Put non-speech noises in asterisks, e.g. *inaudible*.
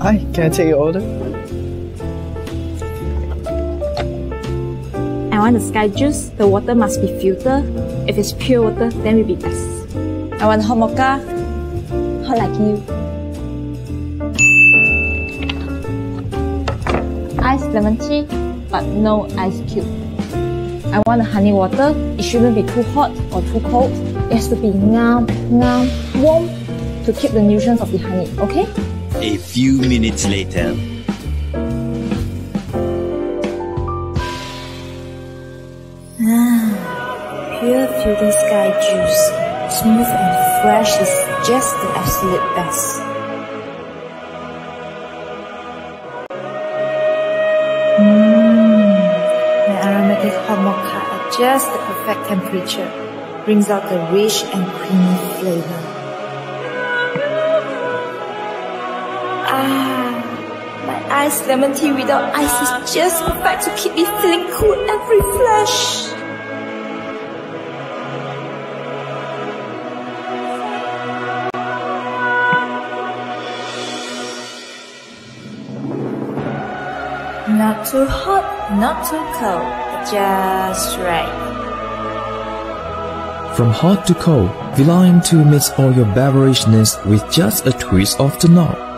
Hi, can I take your order? I want the sky juice. The water must be filtered. If it's pure water, then will be best. I want hot mocha. Hot like you. Ice lemon tea, but no ice cube. I want the honey water. It shouldn't be too hot or too cold. It has to be ngam, ngam, warm to keep the nutrients of the honey, okay? A few minutes later. Ah, pure filtered sky juice, smooth and fresh is just the absolute best. Mmm, the aromatic hot mocha at just the perfect temperature brings out the rich and creamy flavor. *sighs* My iced lemon tea without ice is just perfect to keep me feeling cool and refreshed. Not too hot, not too cold, just right. From hot to cold, Villaem 2 meets all your beverage needs with just a twist of the knob.